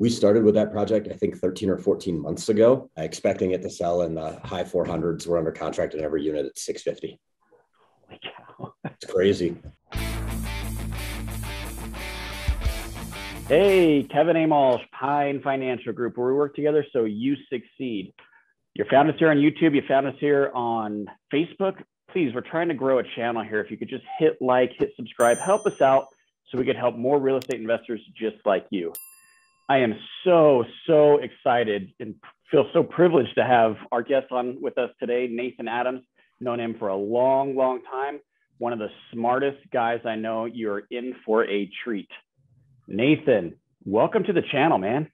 We started with that project, I think 13 or 14 months ago, expecting it to sell in the high 400s. We're under contract in every unit at 650. Holy cow. It's crazy. Hey, Kevin Amos, Pine Financial Group, where we work together so you succeed. You found us here on YouTube, you found us here on Facebook. Please, we're trying to grow a channel here. If you could just hit like, hit subscribe, help us out so we could help more real estate investors just like you. I am so, so excited and feel so privileged to have our guest on with us today, Nathan Adams. Known him for a long, long time. One of the smartest guys I know. You're in for a treat. Nathan, welcome to the channel, man.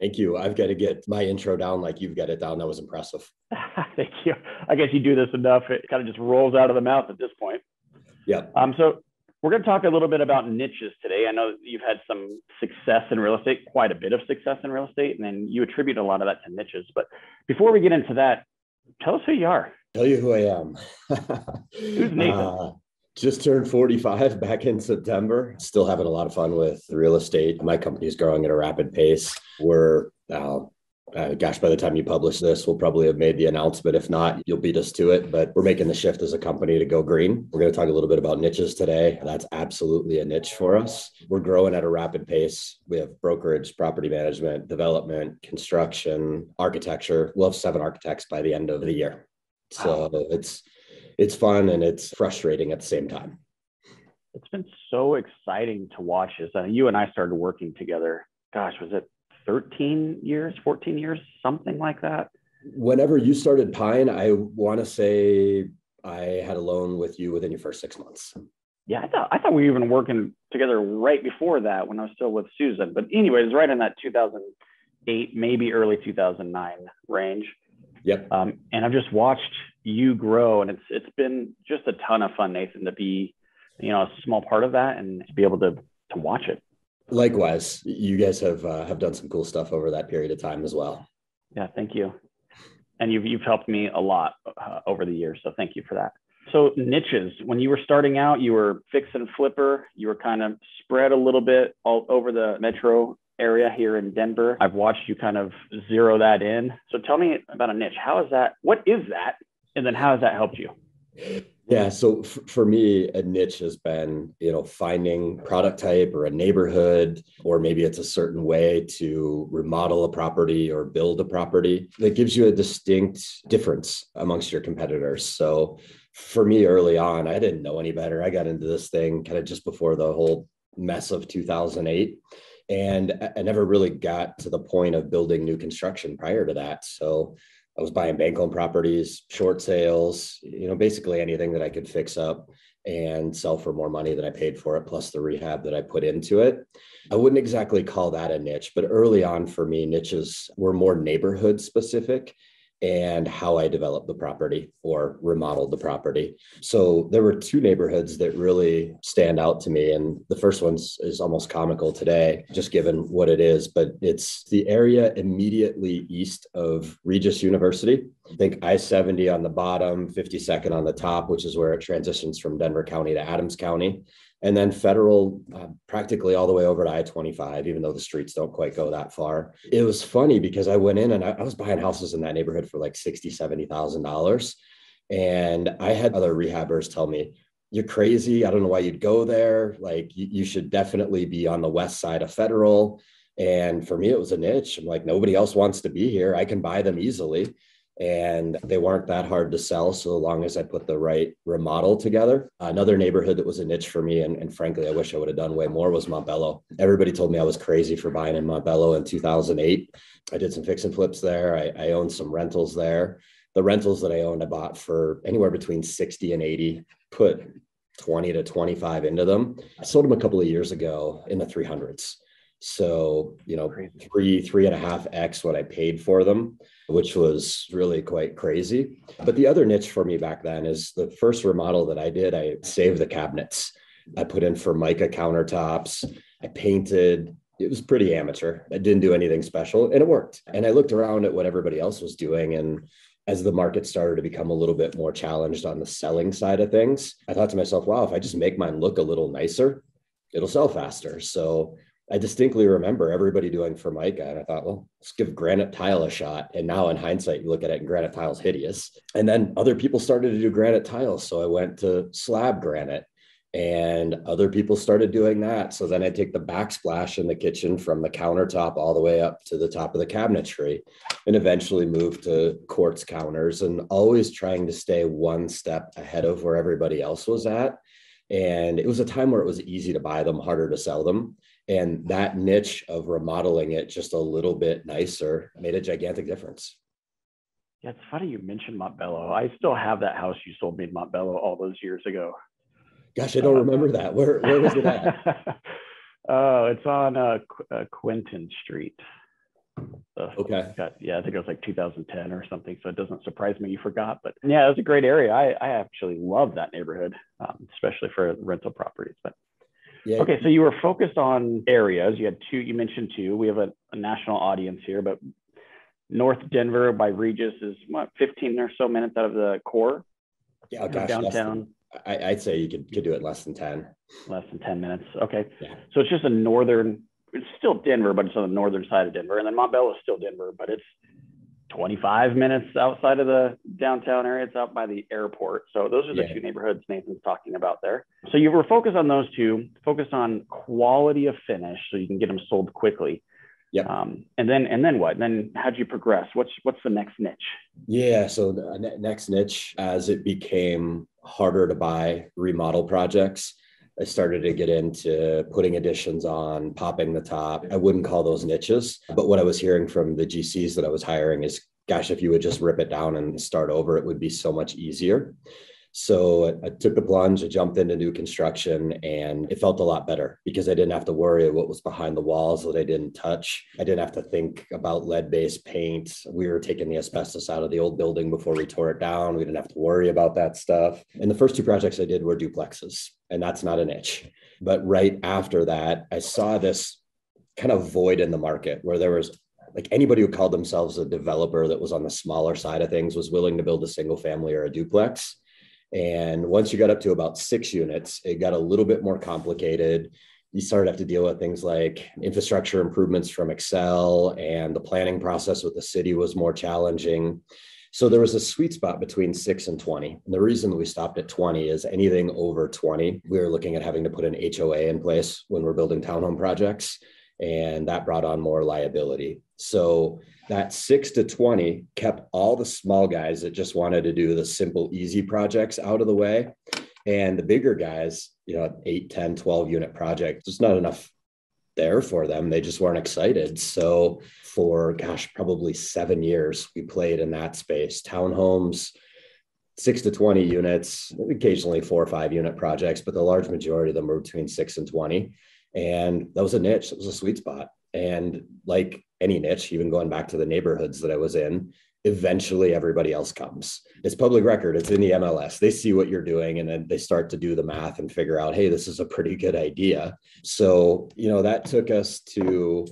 Thank you. I've got to get my intro down like you've got it down. That was impressive. Thank you. I guess you do this enough. It kind of just rolls out of the mouth at this point. Yeah. Um, so we're going to talk a little bit about niches today. I know you've had some success in real estate, quite a bit of success in real estate, and then you attribute a lot of that to niches. But before we get into that, tell us who you are. Tell you who I am. Who's Nathan? Uh, just turned 45 back in September. Still having a lot of fun with real estate. My company is growing at a rapid pace. We're uh, uh, gosh, by the time you publish this, we'll probably have made the announcement. If not, you'll beat us to it. But we're making the shift as a company to go green. We're going to talk a little bit about niches today. That's absolutely a niche for us. We're growing at a rapid pace. We have brokerage, property management, development, construction, architecture. We'll have seven architects by the end of the year. So wow. it's it's fun and it's frustrating at the same time. It's been so exciting to watch this. Uh, you and I started working together. Gosh, was it 13 years, 14 years, something like that. Whenever you started Pine, I want to say I had a loan with you within your first six months. Yeah, I thought I thought we were even working together right before that when I was still with Susan. But anyways, right in that 2008, maybe early 2009 range. Yep. Um, and I've just watched you grow, and it's it's been just a ton of fun, Nathan, to be, you know, a small part of that and to be able to to watch it. Likewise, you guys have uh, have done some cool stuff over that period of time as well. Yeah, thank you. And you've you've helped me a lot uh, over the years, so thank you for that. So niches, when you were starting out, you were fix and flipper. You were kind of spread a little bit all over the metro area here in Denver. I've watched you kind of zero that in. So tell me about a niche. How is that? What is that? And then how has that helped you? Yeah. So f- for me, a niche has been, you know, finding product type or a neighborhood, or maybe it's a certain way to remodel a property or build a property that gives you a distinct difference amongst your competitors. So for me early on, I didn't know any better. I got into this thing kind of just before the whole mess of 2008 and I never really got to the point of building new construction prior to that. So I was buying bank loan properties, short sales, you know, basically anything that I could fix up and sell for more money than I paid for it, plus the rehab that I put into it. I wouldn't exactly call that a niche, but early on for me, niches were more neighborhood specific and how I developed the property or remodeled the property. So there were two neighborhoods that really stand out to me. And the first one is almost comical today, just given what it is, but it's the area immediately east of Regis University. I think I 70 on the bottom, 52nd on the top, which is where it transitions from Denver County to Adams County and then federal uh, practically all the way over to i-25 even though the streets don't quite go that far. It was funny because i went in and i, I was buying houses in that neighborhood for like 60 70000 dollars. And i had other rehabbers tell me you're crazy. I don't know why you'd go there. Like you, you should definitely be on the west side of federal. And for me it was a niche. I'm like nobody else wants to be here. I can buy them easily and they weren't that hard to sell so long as I put the right remodel together. Another neighborhood that was a niche for me, and, and frankly, I wish I would have done way more, was Montbello. Everybody told me I was crazy for buying in Montbello in 2008. I did some fix and flips there. I, I owned some rentals there. The rentals that I owned, I bought for anywhere between 60 and 80, put 20 to 25 into them. I sold them a couple of years ago in the 300s. So, you know, three, three and a half X what I paid for them, which was really quite crazy. But the other niche for me back then is the first remodel that I did, I saved the cabinets. I put in Formica countertops. I painted. It was pretty amateur. I didn't do anything special and it worked. And I looked around at what everybody else was doing. And as the market started to become a little bit more challenged on the selling side of things, I thought to myself, wow, if I just make mine look a little nicer, it'll sell faster. So I distinctly remember everybody doing Formica. And I thought, well, let's give granite tile a shot. And now in hindsight, you look at it and granite tile's hideous. And then other people started to do granite tiles. So I went to slab granite and other people started doing that. So then I take the backsplash in the kitchen from the countertop all the way up to the top of the cabinetry and eventually move to quartz counters and always trying to stay one step ahead of where everybody else was at. And it was a time where it was easy to buy them, harder to sell them. And that niche of remodeling it just a little bit nicer made a gigantic difference. Yeah, it's funny you mentioned Montbello. I still have that house you sold me in Montbello all those years ago. Gosh, I don't remember that. Where where was it at? oh, it's on uh, Qu- uh, Quinton Street. Uh, okay. Got, yeah, I think it was like 2010 or something. So it doesn't surprise me you forgot. But yeah, it was a great area. I, I actually love that neighborhood, um, especially for rental properties. But yeah. Okay, so you were focused on areas. You had two. You mentioned two. We have a, a national audience here, but North Denver by Regis is what 15 or so minutes out of the core. Yeah, oh, gosh, downtown. I, would say you could could do it less than 10. Less than 10 minutes. Okay. Yeah. So it's just a northern. It's still Denver, but it's on the northern side of Denver, and then Montbello is still Denver, but it's 25 minutes outside of the downtown area. It's out by the airport. So those are the yeah. two neighborhoods Nathan's talking about there. So you were focused on those two, focused on quality of finish so you can get them sold quickly. Yeah. Um, and then and then what? then how'd you progress? What's what's the next niche? Yeah. So the next niche, as it became harder to buy remodel projects, I started to get into putting additions on, popping the top. I wouldn't call those niches, but what I was hearing from the GCs that I was hiring is, gosh, if you would just rip it down and start over, it would be so much easier. So I took the plunge, I jumped into new construction, and it felt a lot better because I didn't have to worry what was behind the walls that I didn't touch. I didn't have to think about lead based paint. We were taking the asbestos out of the old building before we tore it down. We didn't have to worry about that stuff. And the first two projects I did were duplexes, and that's not an itch. But right after that, I saw this kind of void in the market where there was like anybody who called themselves a developer that was on the smaller side of things was willing to build a single family or a duplex and once you got up to about six units, it got a little bit more complicated. You started to have to deal with things like infrastructure improvements from Xcel, and the planning process with the city was more challenging. So there was a sweet spot between six and 20. And the reason we stopped at 20 is anything over 20, we were looking at having to put an HOA in place when we're building townhome projects. And that brought on more liability. So that six to 20 kept all the small guys that just wanted to do the simple, easy projects out of the way. And the bigger guys, you know, 8, 10, 12 unit projects, just not enough there for them. They just weren't excited. So for gosh, probably seven years, we played in that space. Townhomes, six to 20 units, occasionally four or five unit projects, but the large majority of them were between six and 20. And that was a niche, that was a sweet spot. And like any niche, even going back to the neighborhoods that I was in, eventually everybody else comes. It's public record, it's in the MLS. They see what you're doing and then they start to do the math and figure out, hey, this is a pretty good idea. So, you know, that took us to,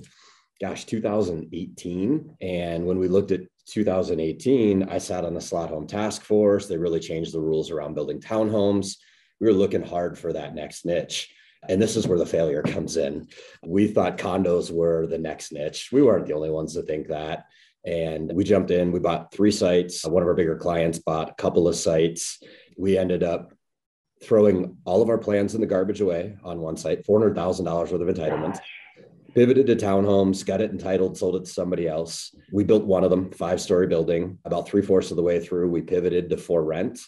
gosh, 2018. And when we looked at 2018, I sat on the slot home task force. They really changed the rules around building townhomes. We were looking hard for that next niche. And this is where the failure comes in. We thought condos were the next niche. We weren't the only ones to think that. And we jumped in, we bought three sites. One of our bigger clients bought a couple of sites. We ended up throwing all of our plans in the garbage away on one site, $400,000 worth of entitlements. Pivoted to townhomes, got it entitled, sold it to somebody else. We built one of them, five story building. About three fourths of the way through, we pivoted to for rent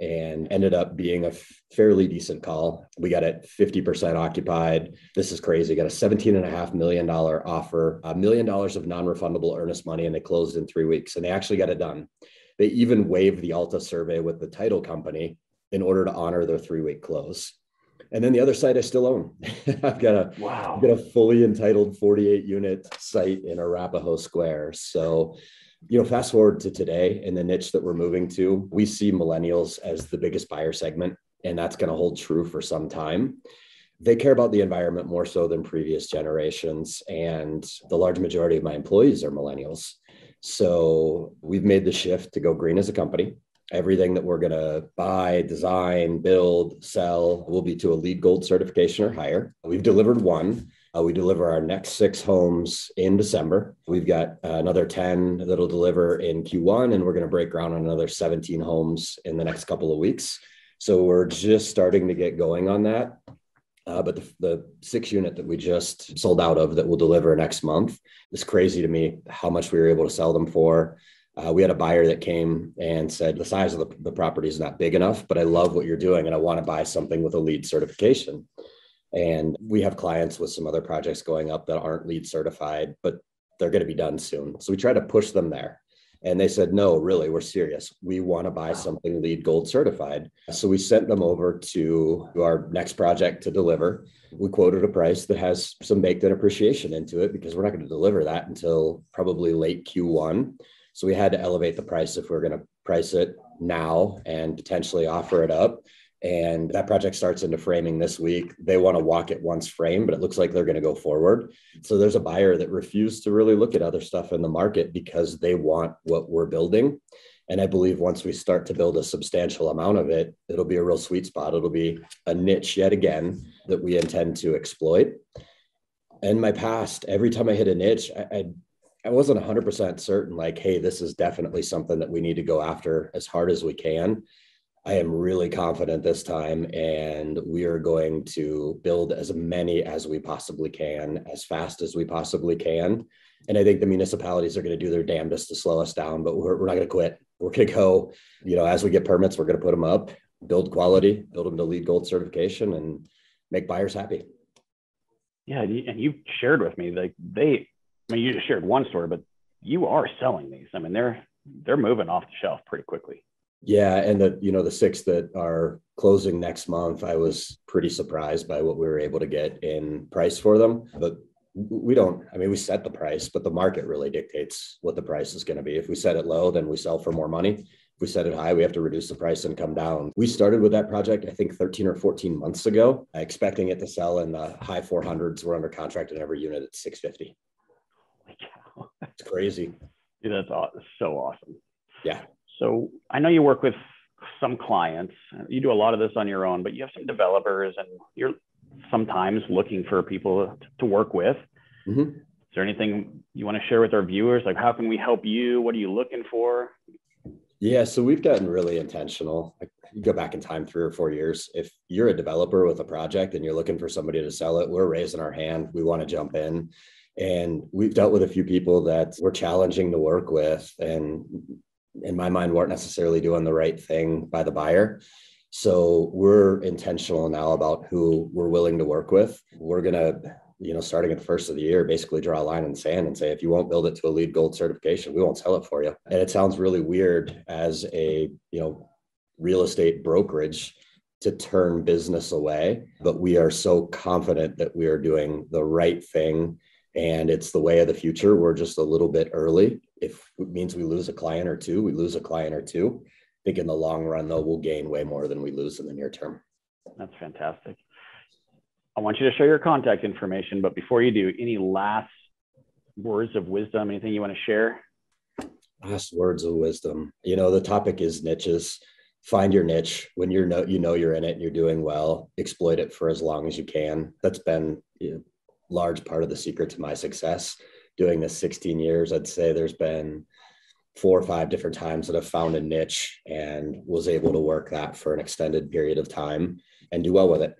and ended up being a fairly decent call. We got it 50% occupied. This is crazy. Got a $17.5 million offer, a million dollars of non refundable earnest money, and they closed in three weeks. And they actually got it done. They even waived the ALTA survey with the title company in order to honor their three week close. And then the other site I still own. I've got a wow. I've got a fully entitled 48 unit site in Arapahoe Square. So you know, fast forward to today in the niche that we're moving to, we see millennials as the biggest buyer segment, and that's going to hold true for some time. They care about the environment more so than previous generations, and the large majority of my employees are millennials. So we've made the shift to go green as a company. Everything that we're going to buy, design, build, sell will be to a LEED Gold certification or higher. We've delivered one Uh, we deliver our next six homes in December. We've got uh, another 10 that'll deliver in Q1, and we're going to break ground on another 17 homes in the next couple of weeks. So we're just starting to get going on that. Uh, but the, the, six unit that we just sold out of that will deliver next month is crazy to me how much we were able to sell them for. Uh, we had a buyer that came and said the size of the, the property is not big enough, but I love what you're doing and I want to buy something with a LEED certification. And we have clients with some other projects going up that aren't LEED certified, but they're going to be done soon. So we try to push them there. And they said, no, really, we're serious. We want to buy something LEED gold certified. So we sent them over to our next project to deliver. We quoted a price that has some baked in appreciation into it because we're not going to deliver that until probably late Q1. So we had to elevate the price if we we're going to price it now and potentially offer it up and that project starts into framing this week. They want to walk it once frame, but it looks like they're going to go forward. So there's a buyer that refused to really look at other stuff in the market because they want what we're building. And I believe once we start to build a substantial amount of it, it'll be a real sweet spot. It'll be a niche yet again that we intend to exploit. In my past, every time I hit a niche, I, I I wasn't 100% certain, like, hey, this is definitely something that we need to go after as hard as we can. I am really confident this time, and we are going to build as many as we possibly can, as fast as we possibly can. And I think the municipalities are going to do their damnedest to slow us down, but we're, we're not going to quit. We're going to go, you know, as we get permits, we're going to put them up, build quality, build them to LEED gold certification, and make buyers happy. Yeah, and you shared with me like they, I mean, you just shared one story, but you are selling these. I mean, they're they're moving off the shelf pretty quickly. Yeah, and the you know the six that are closing next month, I was pretty surprised by what we were able to get in price for them. But we don't. I mean, we set the price, but the market really dictates what the price is going to be. If we set it low, then we sell for more money. If we set it high, we have to reduce the price and come down. We started with that project, I think, 13 or 14 months ago, expecting it to sell in the high 400s. We're under contract in every unit at 650. It's crazy. Yeah, that's so awesome. Yeah. So I know you work with some clients. You do a lot of this on your own, but you have some developers, and you're sometimes looking for people to work with. Mm-hmm. Is there anything you want to share with our viewers? Like, how can we help you? What are you looking for? Yeah, so we've gotten really intentional. you go back in time three or four years. If you're a developer with a project and you're looking for somebody to sell it, we're raising our hand. We want to jump in. And we've dealt with a few people that we're challenging to work with. And in my mind weren't necessarily doing the right thing by the buyer. So we're intentional now about who we're willing to work with. We're going to you know starting at the first of the year basically draw a line in sand and say if you won't build it to a LEED gold certification we won't sell it for you. And it sounds really weird as a you know real estate brokerage to turn business away but we are so confident that we are doing the right thing and it's the way of the future. We're just a little bit early. If it means we lose a client or two, we lose a client or two. I think in the long run, though, we'll gain way more than we lose in the near term. That's fantastic. I want you to share your contact information, but before you do, any last words of wisdom, anything you want to share? Last words of wisdom. You know, the topic is niches. Find your niche when you're know you know you're in it and you're doing well. Exploit it for as long as you can. That's been you know, large part of the secret to my success doing this 16 years. I'd say there's been four or five different times that I've found a niche and was able to work that for an extended period of time and do well with it.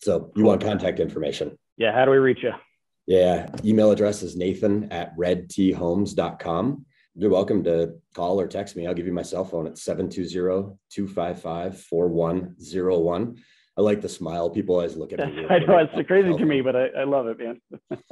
So you want contact information? Yeah. How do we reach you? Yeah. Email address is nathan at redthomes.com. You're welcome to call or text me. I'll give you my cell phone at 720-255-4101. I like the smile. People always look at me. I know it's crazy to me, but I, I love it, man.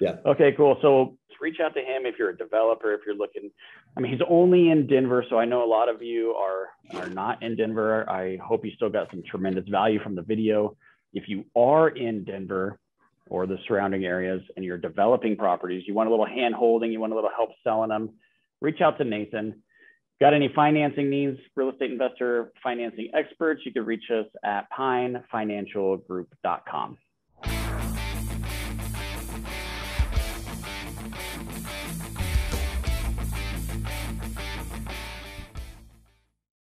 yeah. Okay, cool. So reach out to him if you're a developer, if you're looking. I mean, he's only in Denver, so I know a lot of you are are not in Denver. I hope you still got some tremendous value from the video. If you are in Denver or the surrounding areas and you're developing properties, you want a little hand holding, you want a little help selling them, reach out to Nathan. Got any financing needs, real estate investor financing experts, you can reach us at pinefinancialgroup.com.